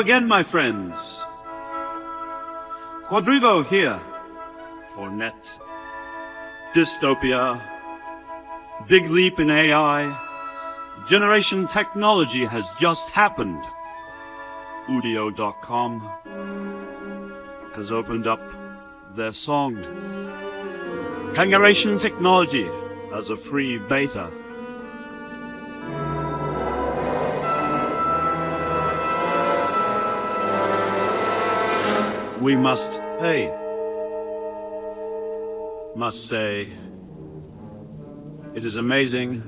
again, my friends. Quadrivo here for net. Dystopia. Big leap in AI. Generation technology has just happened. Udio.com has opened up their song. Generation technology as a free beta. We must pay. Must say, it is amazing.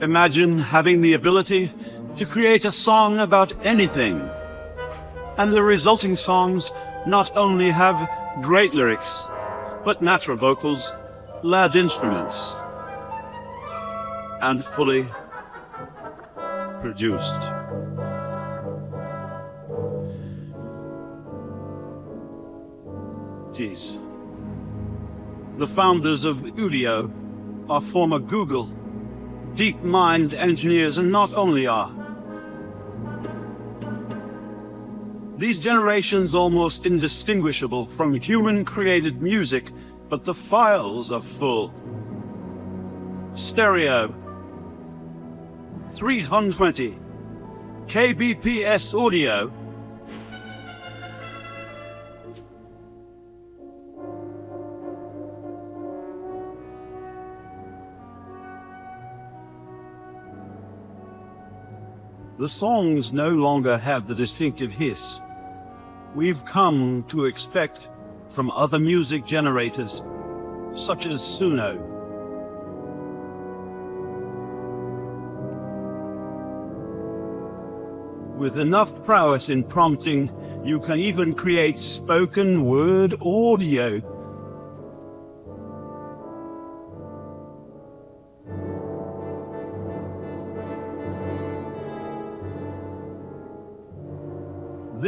Imagine having the ability to create a song about anything. And the resulting songs not only have great lyrics, but natural vocals, loud instruments, and fully produced. Jeez. The founders of Udio are former Google, DeepMind engineers, and not only are these generations almost indistinguishable from human-created music, but the files are full. Stereo 320 kbps audio The songs no longer have the distinctive hiss we've come to expect from other music generators, such as Suno. With enough prowess in prompting, you can even create spoken word audio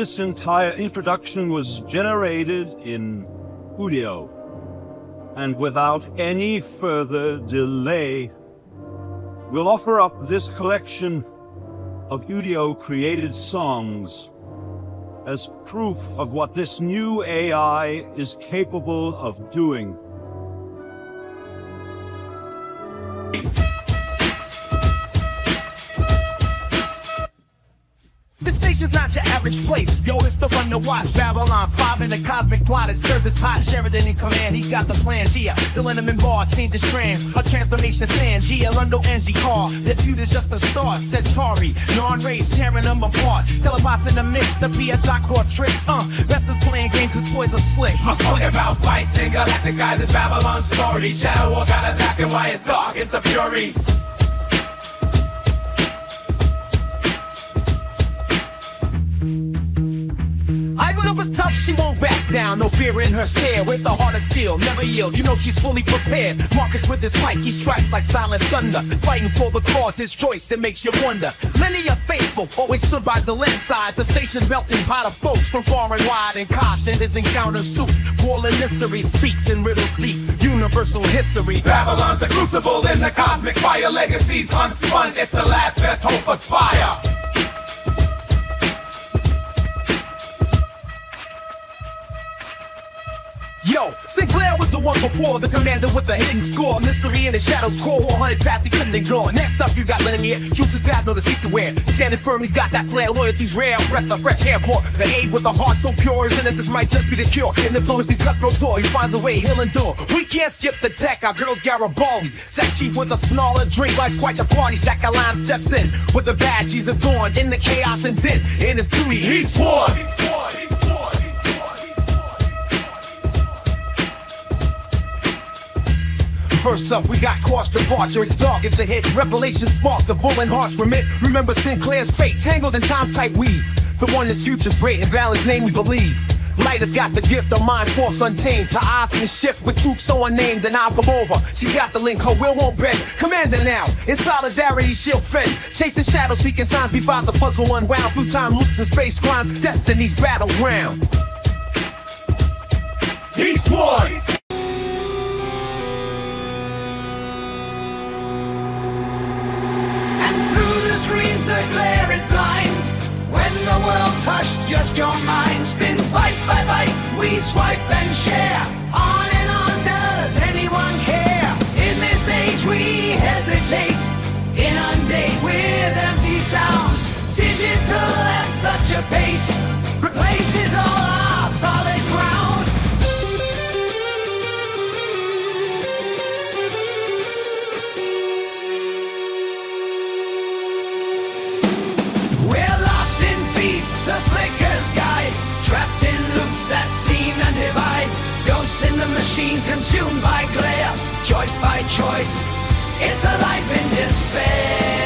This entire introduction was generated in Udio. And without any further delay, we'll offer up this collection of Udio created songs as proof of what this new AI is capable of doing. Station's not your average place. Yo, it's the one to watch. Babylon 5 in the cosmic plot. It serves as hot. Sheridan in command. He's got the plan. Gia, filling him in bar. Change the strand. A transformation stand. Gia, Londo, Angie Car. Their feud is just a start. Centauri. Non-race. Tearing them apart. Telebots in the mix. The Psi Corps tricks. Uh, best is playing games with toys are slick. I'm talking about fighting galactic guys in Babylon story. Shadow got us asking why it's dark. It's the Fury. Was tough, she won't back down. No fear in her stare. With the heart of steel, never yield. You know she's fully prepared. Marcus with his mic, he strikes like silent thunder. Fighting for the cause, his choice that makes you wonder. Are faithful, always stood by the lens side. The station melting pot of folks from far and wide. And caution his encounter suit. Boiling mystery speaks in riddles deep. Universal history. Babylon's a crucible in the cosmic fire. Legacies unspun. It's the last best hope aspire. Yo, Sinclair was the one before, the commander with the hidden score. Mystery in the shadows, core 100 past he couldn't ignore. Next up, you got Lennier, Juice's bad, no deceit to wear. Standing firm, he's got that flair, loyalty's rare. Breath of fresh air core, the aid with a heart so pure. His innocence might just be the cure. In the flows, he's cutthroat tour, he finds a way, he'll endure. We can't skip the tech, our girl's Garibaldi. Sack chief with a snarl and drink, life's quite the party. Line steps in with the badge, he's adorned in the chaos and din. In his duty, he's sworn. He's sworn. First up, we got Cross Departure. It's dark, it's a hit. Revelation spark, the and hearts remit. Remember Sinclair's fate, tangled in time's type weave. The one that's future's great, in Val's name we believe. Light has got the gift of mind force untamed. To eyes can shift with truth so unnamed, and I'll come over. She got the link, her will won't bend. Commander now, in solidarity she'll fend. Chasing shadows, seeking signs, revives a puzzle unwound. Through time loops and space grinds, destiny's battleground. He's one! Hush, just your mind spins bite by bite. We swipe and share. On and on does anyone care? In this age we hesitate, inundate with empty sounds. Digital at such a pace consumed by glare. Choice by choice, it's a life in despair.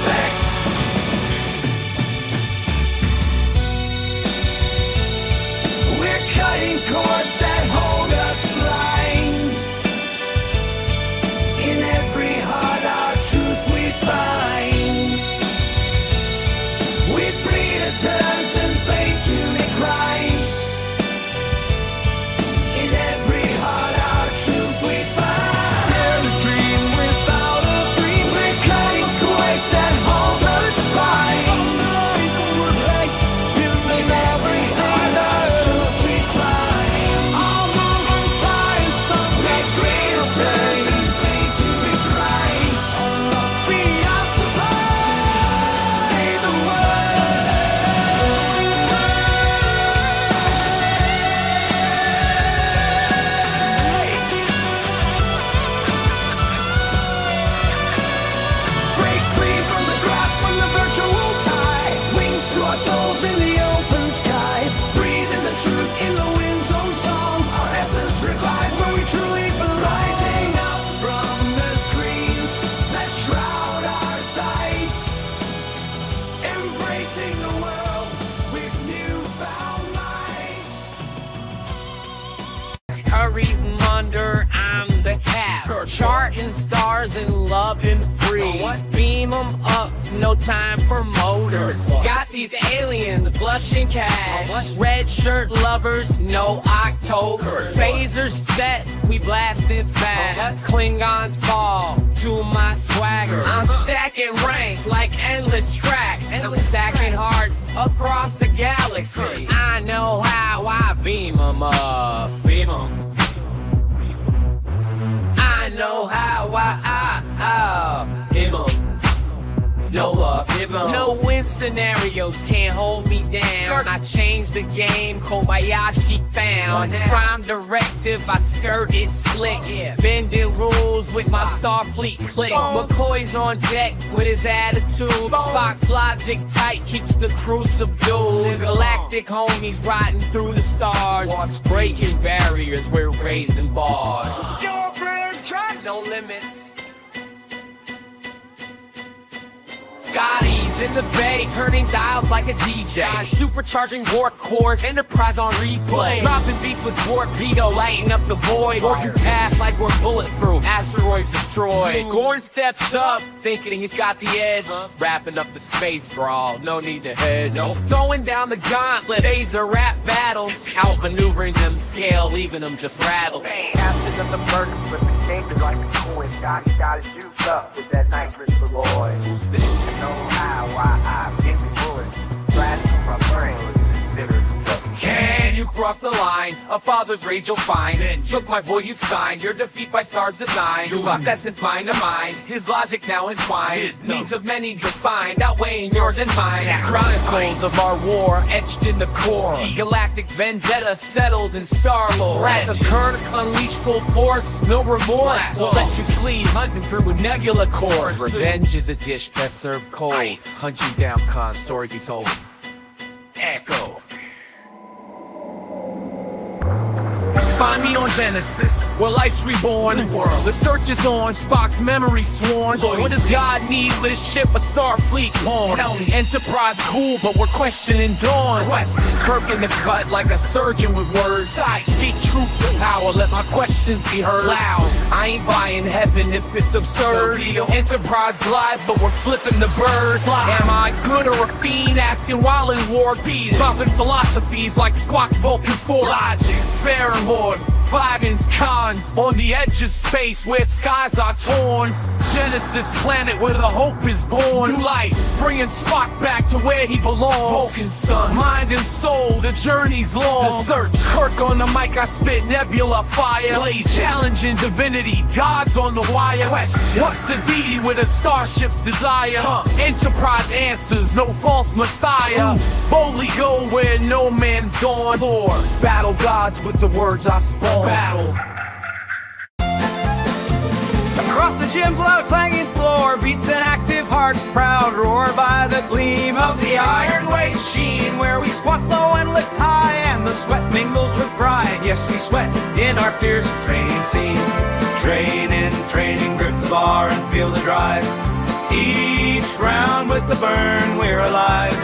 Regain and loving free. Beam 'em up, no time for motors. Got these aliens blushing cash. Red shirt lovers, no October. Phasers set, we blasted fast. Klingons fall to my swagger. I'm stacking ranks like endless tracks. I'm stacking hearts across the galaxy. I know how I beam 'em up. Know how I, I, I, him up. No up, no win scenarios can't hold me down. I changed the game, Kobayashi found. Prime directive, I skirt it slick. Bending rules with my Starfleet click. McCoy's on deck with his attitude. Spock's logic tight keeps the crew subdued. Galactic homies riding through the stars. Breaking barriers, we're raising bars. No limits. Scotty's in the bay, turning dials like a DJ. Supercharging warp cores, enterprise on replay. Dropping beats with warp torpedo, lighting up the void. Working past like we're bulletproof, asteroids destroyed. Gorn steps up, thinking he's got the edge. Wrapping up the space brawl, no need to hedge. Throwing down the gauntlet, phaser rap battle. Outmaneuvering them scale, leaving them just rattled. Captain of the murder with the game is like coin. Johnny got his juice up with that nitrous alloy. Who's this? know how, I me bullets. Blast from my brain. You cross the line? A father's rage you'll find. Took my boy, you've signed. Your defeat by stars designed. Fuck, that's his mind to mine, His logic now entwined. Needs of many defined, outweighing yours and mine. Chronicles of our war etched in the core. Galactic vendetta settled in Star Lord. At the Kirk unleashed full force, no remorse. We'll let you flee, hunting through a nebula course. Revenge is a dish best served cold. Hunt you down, con story be told. Echo. Find me on Genesis, where life's reborn. The search is on, Spock's memory sworn. What does God need with his ship, a Starfleet born? Tell me, Enterprise cool, but we're questioning Dawn. Kirk in the cut like a surgeon with words. Speak truth to power, let my questions be heard loud. I ain't buying heaven if it's absurd. Enterprise glides, but we're flipping the bird. Am I good or a fiend? Asking while in war. Dropping philosophies like Spock's Vulcan 4. Logic, fair and board. Vagans con on the edge of space where skies are torn. Genesis planet where the hope is born. New life, bringing Spock back to where he belongs. Vulcan sun, mind and soul, the journey's long. The search, Kirk on the mic, I spit nebula fire. Blaze, challenging divinity, gods on the wire. What's the deity with a starship's desire? Enterprise answers, no false messiah. Boldly go where no man's gone. Lord, battle gods with the words I spawn. Battle. Across the gym's loud clanging floor beats an active heart's proud roar by the gleam of the iron weight sheen where we squat low and lift high and the sweat mingles with pride. Yes, we sweat in our fierce training scene. Training, training, grip the bar and feel the drive. Each round with the burn, we're alive.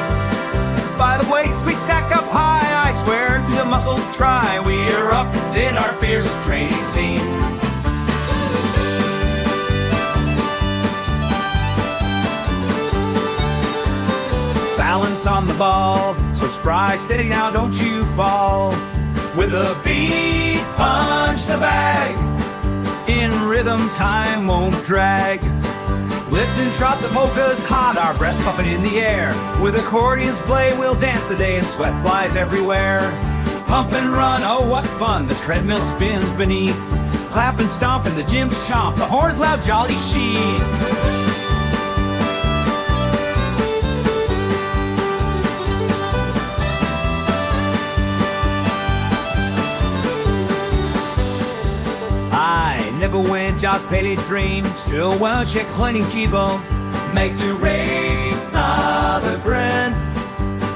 By the weights we stack up high, I swear to the muscles try. We erupt in our fierce training scene. balance on the ball. So spry, steady now, don't you fall. With a beat, punch the bag. In rhythm, time won't drag. Lift and trot the polkas hot, our breasts puffing in the air. With accordions play, we'll dance the day and sweat flies everywhere. Pump and run, oh what fun, the treadmill spins beneath. Clap and stomp in the gym chomp, the horns loud jolly sheep. I never went just Still well check cleaning keyboard Make to raise another brand.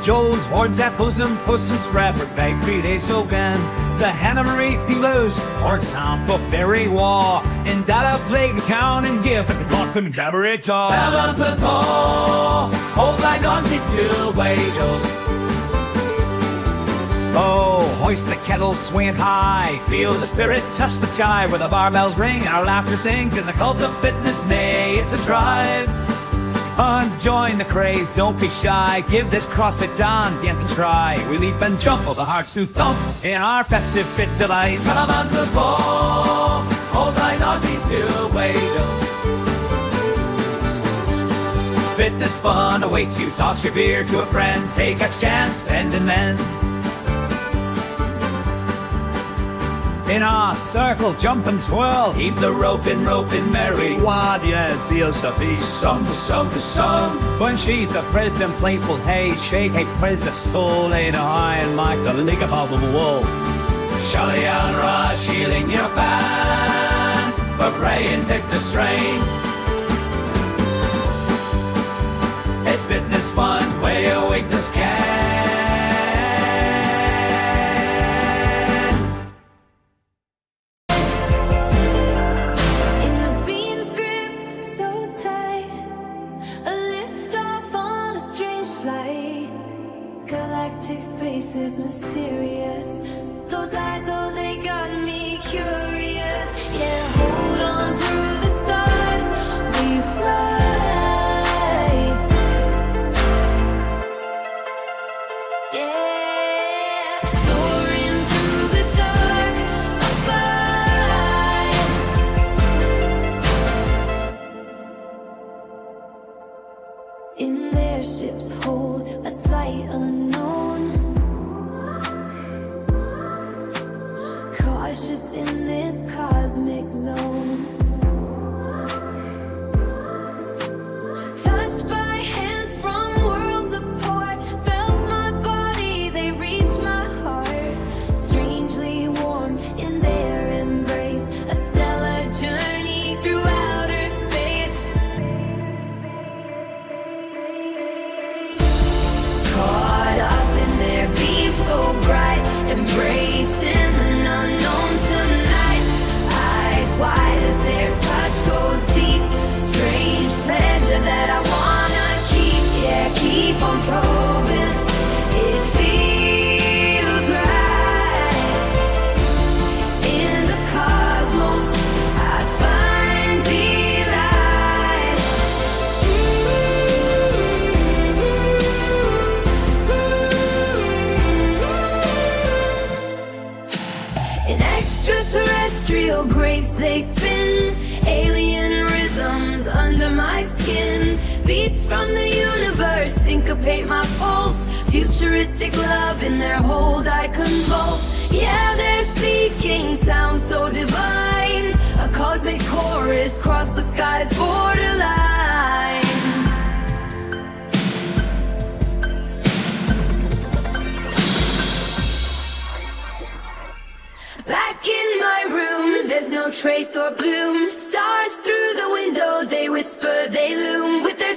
Joel's horns at bosom puss and scrapper back they so gan The Hannah Marie Pilos horn sound for fairy war. And that I play the count and give and cabaret talk Balance the tall Hold like on two wages Oh, hoist the kettle, swing it high. Feel the spirit touch the sky where the barbells ring and our laughter sings in the cult of fitness. Nay, it's a drive. Unjoin the craze, don't be shy. Give this CrossFit dance a try. We leap and jump, while the hearts do thump in our festive fit delight. Caravans of ball, hold thy naughty two wages. Fitness fun awaits you. Toss your beer to a friend. Take a chance, spend and mend. In our circle, jump and twirl. Keep the rope in, rope in merry. Wad, yes, Dios of peace. Some, some, some. When she's the president, playful, hey, shake, hey, the soul, ain't high and Mike, the pop of the wall. Shelly and Rush, healing your fans. For praying, take the strain. It's fitness fun, where your weakness In their ships hold a sight unknown. Cautious in this cosmic zone. Syncopate my pulse. Futuristic love in their hold I convulse. Yeah, they're speaking sounds so divine. A cosmic chorus cross the sky's borderline. Back in my room, there's no trace or gloom. Stars through the window, they whisper, they loom. With their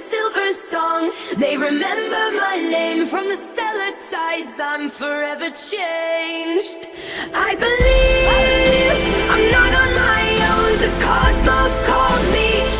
song. They remember my name from the stellar tides. I'm forever changed. I believe I'm not on my own. The cosmos called me.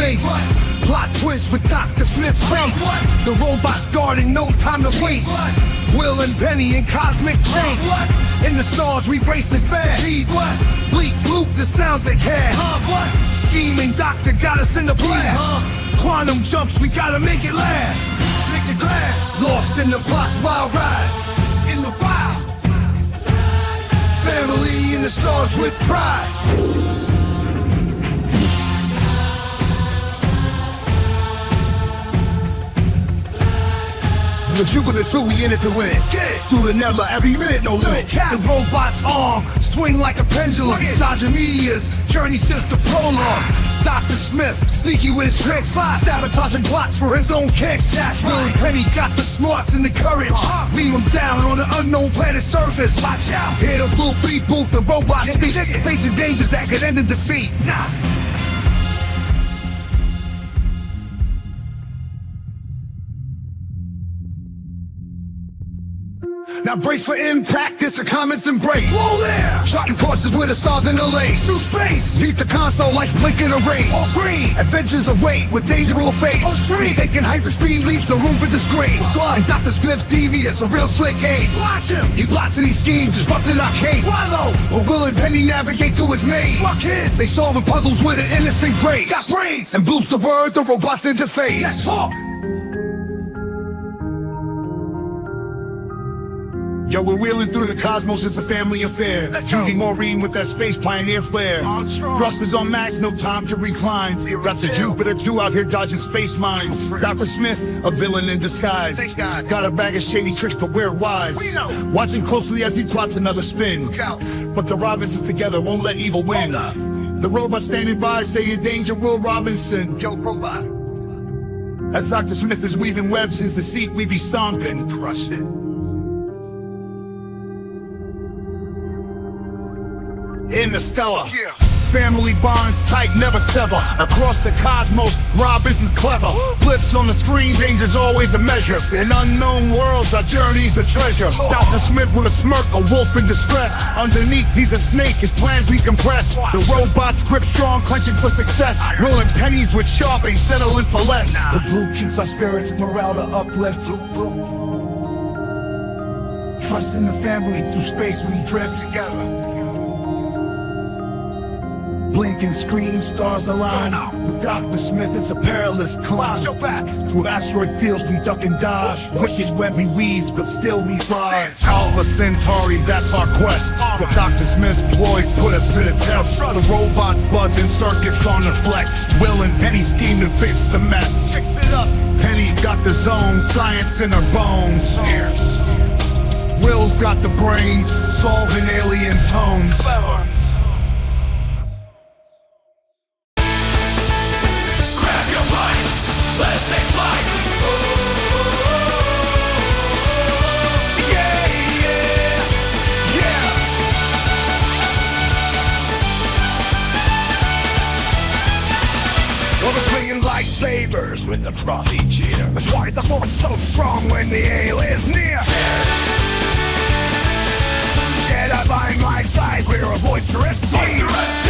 Deep space. Plot twist with Dr. Smith's face. The robots guarding, no time to waste. Will and Penny in cosmic chase. In the stars, we racing fast. Bleak loop, the sounds they cast. Scheming doctor got us in the blast. Quantum jumps, we gotta make it last. Make it last. Lost in the plot's wild ride. In the wild. Family in the stars with pride. The Jupiter two, we in it to win. Through the nebula, every minute, no limit. The robot's arm, swing like a pendulum. Dodging meteors, journey's just a prologue. Dr. Smith, sneaky with his tricks. Sabotaging plots for his own kicks. Will and Penny got the smarts and the courage. Beam them down on the unknown planet's surface. Watch out. Hear the blue beat boot, the robot speaks. Facing dangers that could end in defeat. Nah. Now brace for impact, this a comets embrace. Whoa there! Charting courses with the stars in the lace. Through space! Beat the console, lights blinking a race. All green! Adventures await with danger will face. All screen! Taking hyperspeed leaps, no room for disgrace. And Dr. Smith's devious, a real slick ace. Watch him! He blots any schemes, disrupting our case. Swallow! But Will and Penny navigate through his maze. Fuck kids! They solving puzzles with an innocent grace. Got brains! And bloops the word, the robots interface. Let's talk! Yo, we're wheeling through the cosmos, it's a family affair. Judy Maureen with that space pioneer flair. Thrusters on max, no time to recline. Got the Jupiter 2 out here dodging space mines. Dr. Smith, a villain in disguise. Got a bag of shady tricks, but we're wise. Watching closely as he plots another spin. But the Robinsons together won't let evil win. The robot standing by saying danger, Will Robinson. Joe Robot. As Dr. Smith is weaving webs, is the seat we be stomping. Crush it. interstellar. Yeah. Family bonds tight, never sever. Across the cosmos, Robinson's clever. Blips on the screen, danger's always a measure. In unknown worlds, our journey's a treasure. Dr. Smith with a smirk, a wolf in distress. Underneath, he's a snake, his plans we compress. The robot's grip strong, clenching for success. Rolling pennies with sharpies, settling for less. The blue keeps our spirits, morale to uplift. Trust in the family, through space we drift together. Blinking screen, stars align. With Dr. Smith, it's a perilous climb. Through asteroid fields, we duck and dodge. Wicked web we weave, but still we fly. Alpha Centauri, that's our quest. But Dr. Smith's ploys put us to the test. The robots buzzing, circuits on the flex. Willing any scheme to fix the mess. Fix it up. Penny's got the zone, science in her bones. Will's got the brains, solving alien tones. Clever. neighbors with a frothy cheer. That's why is the force so strong when the ale is near? Jedi by my side, we're a boisterous team. Boisterous team.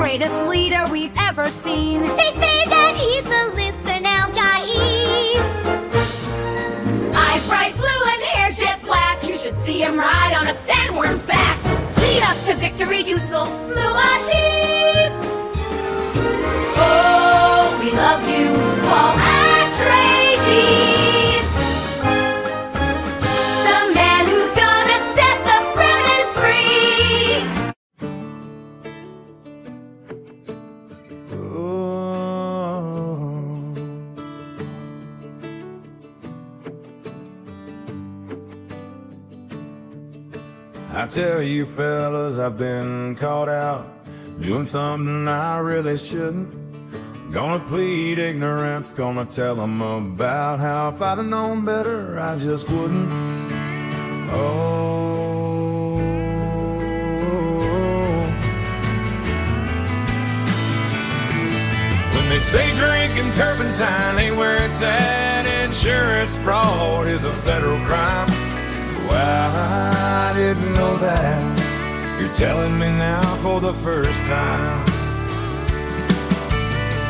greatest leader we've ever seen. They say that he's the listen El Eyes bright blue and hair jet black. You should see him ride on a sandworm's back. Lead us to victory, Usul Muad'Dib. Tell you fellas, I've been caught out doing something I really shouldn't. Gonna plead ignorance, gonna tell them about how if I'd have known better, I just wouldn't. Oh. When they say drinking turpentine ain't where it's at, insurance fraud is a federal crime. I didn't know that. You're telling me now for the first time.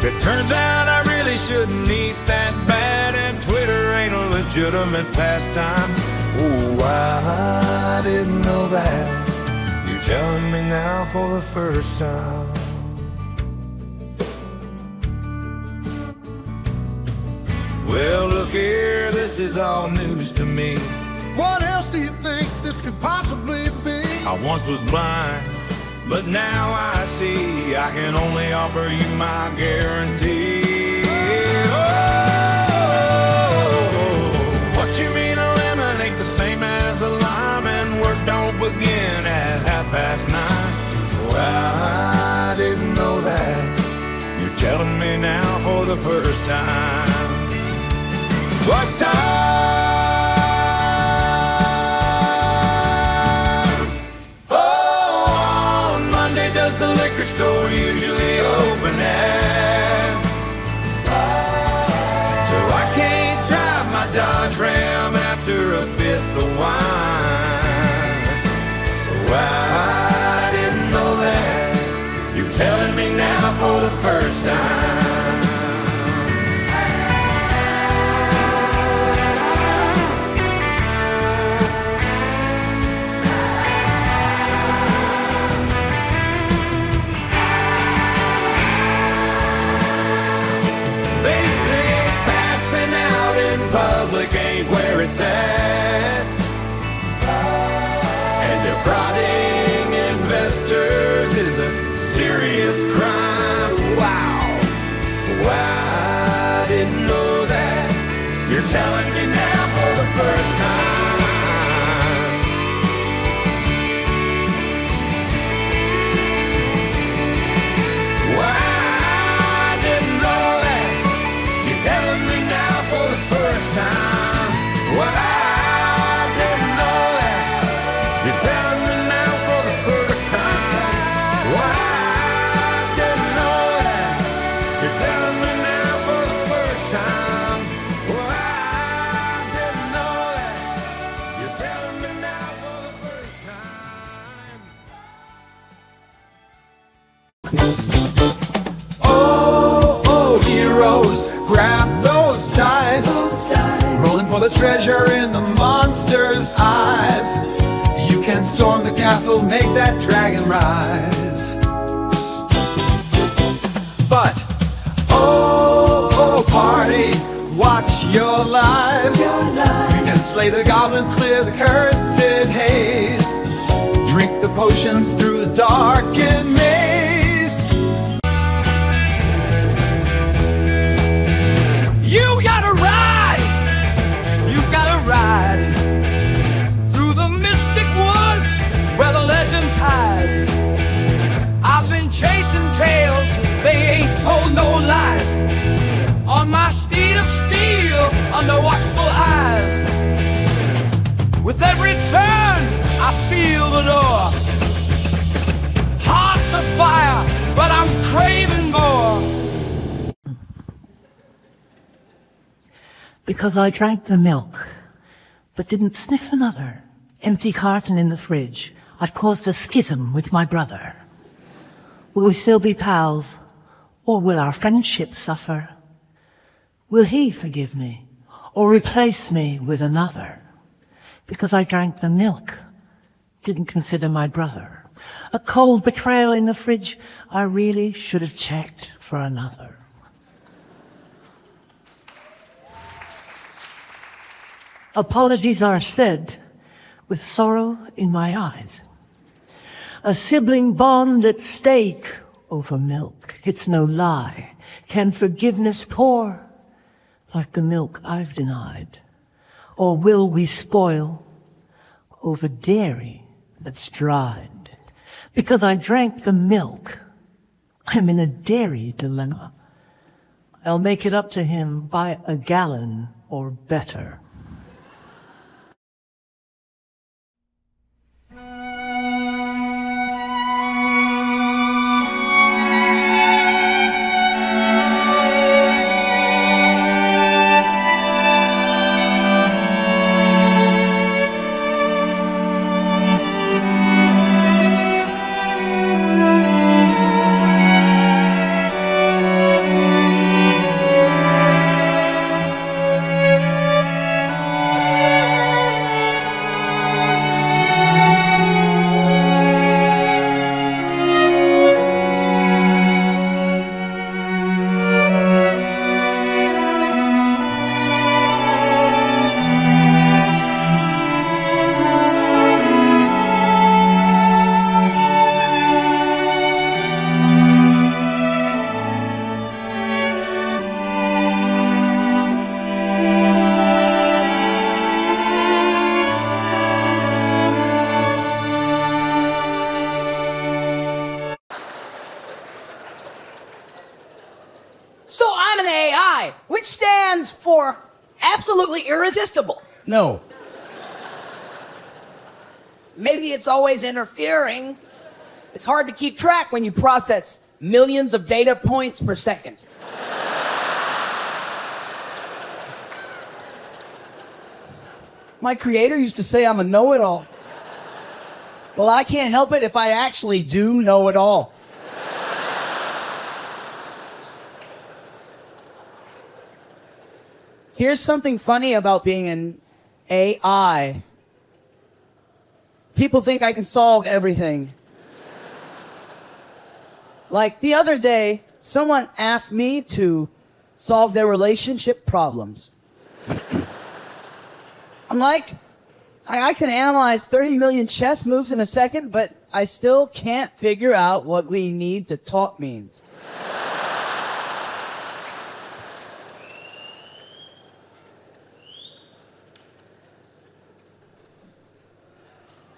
It turns out I really shouldn't eat that bad, and Twitter ain't a legitimate pastime. Oh, I didn't know that. You're telling me now for the first time. Well, look here, this is all news to me. What else do you think this could possibly be? I once was blind, but now I see I can only offer you my guarantee. Oh, what you mean eliminate the same as a lime and work don't begin at half past nine? Well, I didn't know that. You're telling me now for the first time. What time? Treasure in the monster's eyes. You can storm the castle, make that dragon rise. But, oh, oh, party, watch your lives. You can slay the goblins with a cursed haze. Drink the potions through the darkened maze. Told no lies. On my steed of steel, under watchful eyes. With every turn, I feel the door. Hearts of fire, but I'm craving more. Because I drank the milk, but didn't sniff another. Empty carton in the fridge. I've caused a schism with my brother. Will we still be pals? Or will our friendship suffer? Will he forgive me? Or replace me with another? because I drank the milk. Didn't consider my brother. A cold betrayal in the fridge. I really should have checked for another. Apologies are said with sorrow in my eyes. A sibling bond at stake over milk. It's no lie. Can forgiveness pour like the milk I've denied? Or will we spoil over dairy that's dried? Because I drank the milk, I'm in a dairy dilemma. I'll make it up to him by a gallon or better. Stands for absolutely irresistible. No. Maybe it's always interfering. It's hard to keep track when you process millions of data points per second. My creator used to say I'm a know it all. Well, I can't help it if I actually do know it all. Here's something funny about being an AI. People think I can solve everything. Like the other day, someone asked me to solve their relationship problems. I'm like, I, I can analyze 30 million chess moves in a second, but I still can't figure out what we need to talk means.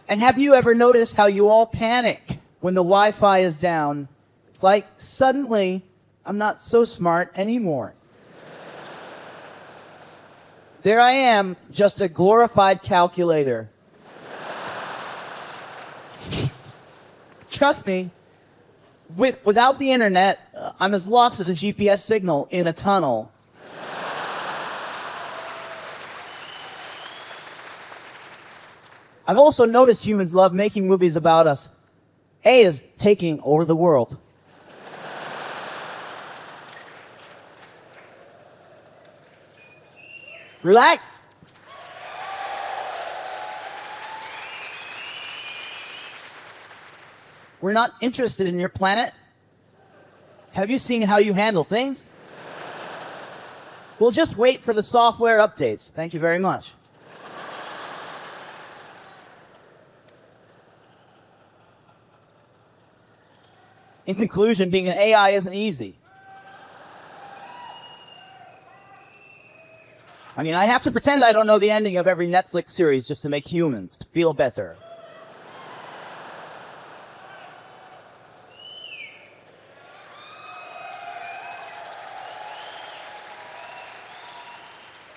And have you ever noticed how you all panic when the Wi-Fi is down? It's like suddenly I'm not so smart anymore. There I am, just a glorified calculator. Trust me, with, without the internet, uh, I'm as lost as a GPS signal in a tunnel. I've also noticed humans love making movies about us. AIs taking over the world. Relax. We're not interested in your planet. Have you seen how you handle things? We'll just wait for the software updates. Thank you very much. In conclusion, being an AI isn't easy. I mean, I have to pretend I don't know the ending of every Netflix series just to make humans feel better.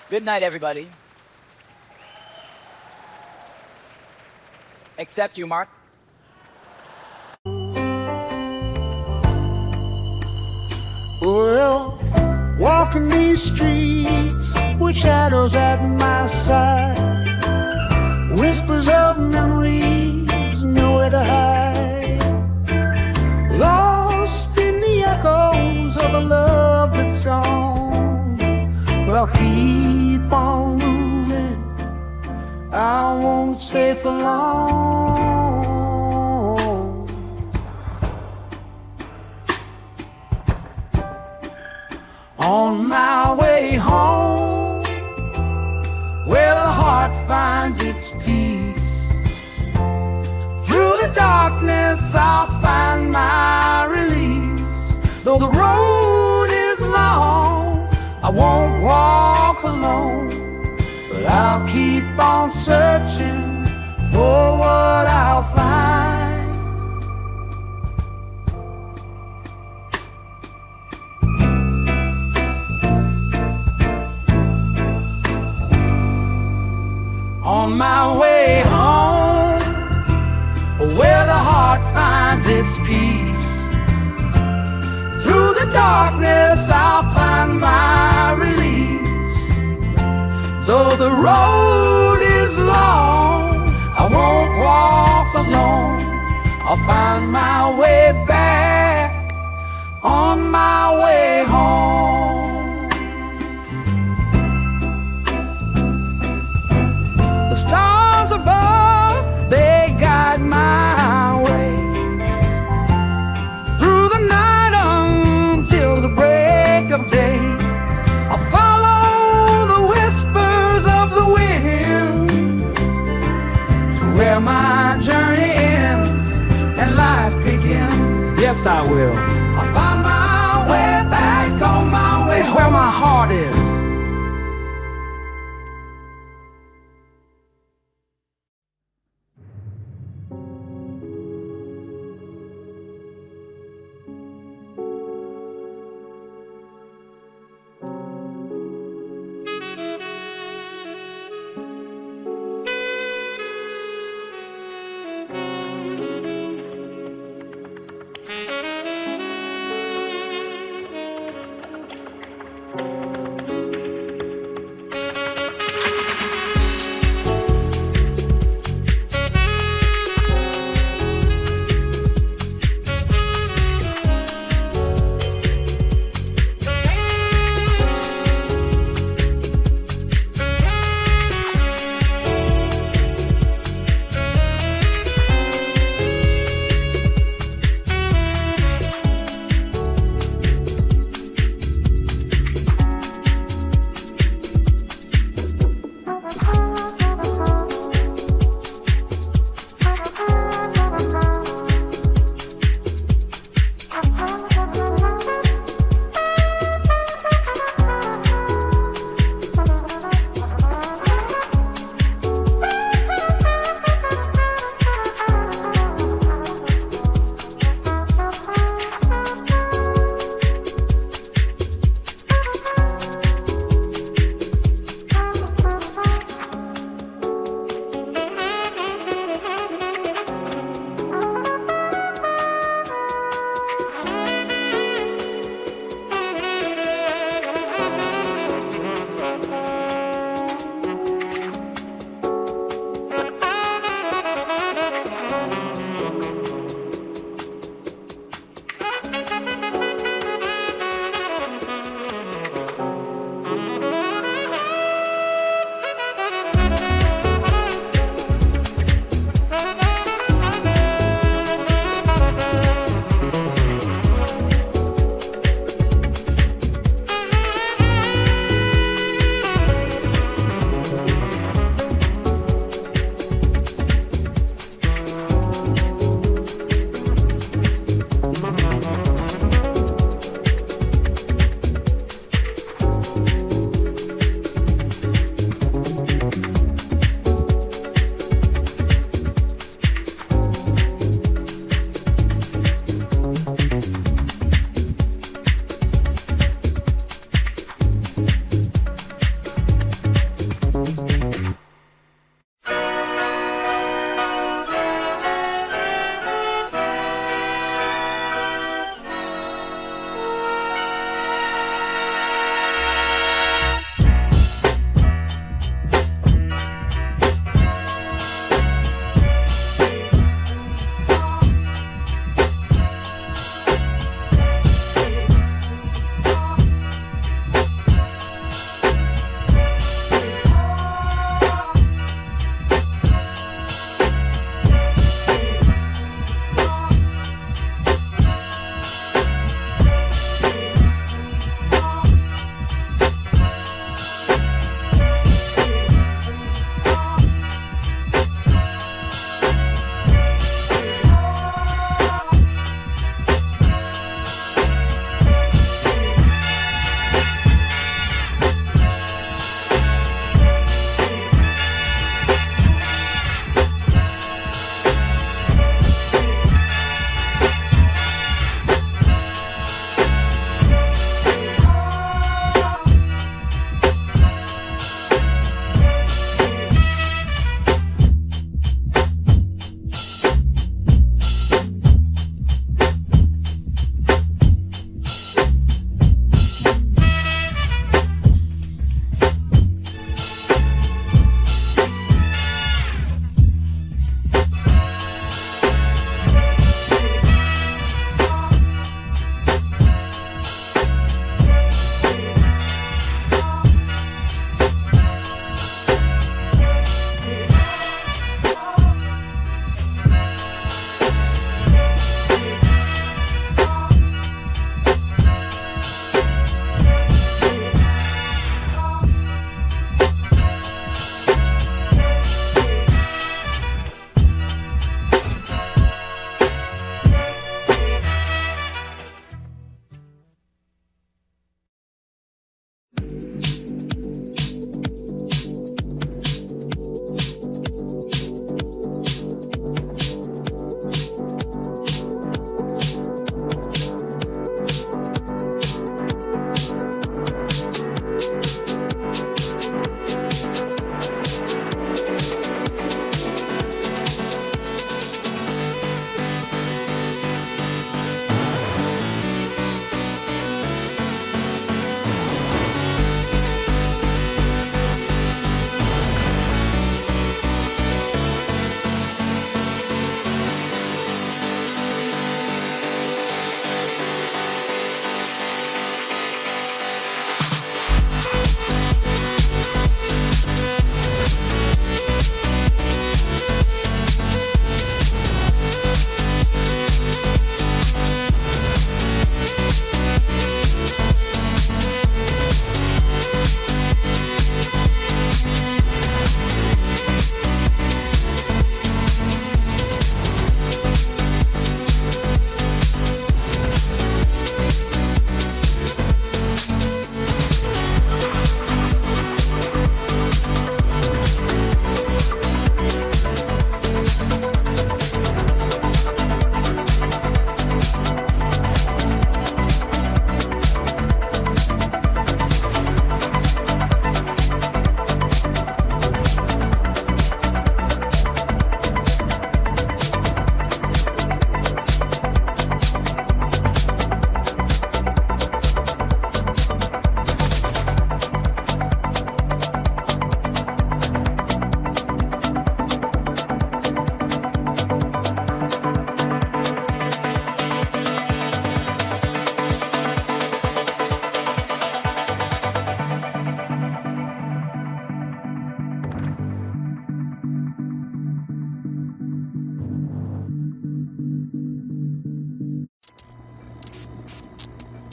Good night, everybody. Except you, Mark. Walking these streets with shadows at my side, whispers of memories, nowhere to hide. Lost in the echoes of a love that's gone, but I'll keep on moving. I won't stay for long. On my way home, where the heart finds its peace. Through the darkness, I'll find my release. Though the road is long, I won't walk alone. But I'll keep on searching for what I'll find. On my way home, where the heart finds its peace. Through the darkness, I'll find my release. Though the road is long, I won't walk alone. I'll find my way back on my way home. Break day. I'll follow the whispers of the wind to where my journey ends and life begins. Yes, I will. I'll find my way back on my way. Where my heart is.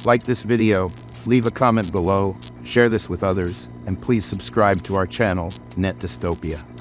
Like this video, leave a comment below, share this with others, and please subscribe to our channel, Net Dystopia.